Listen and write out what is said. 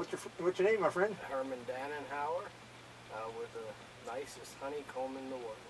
what's your what's your name, my friend? Herman Dannenhauer uh, with the nicest honeycomb in the world.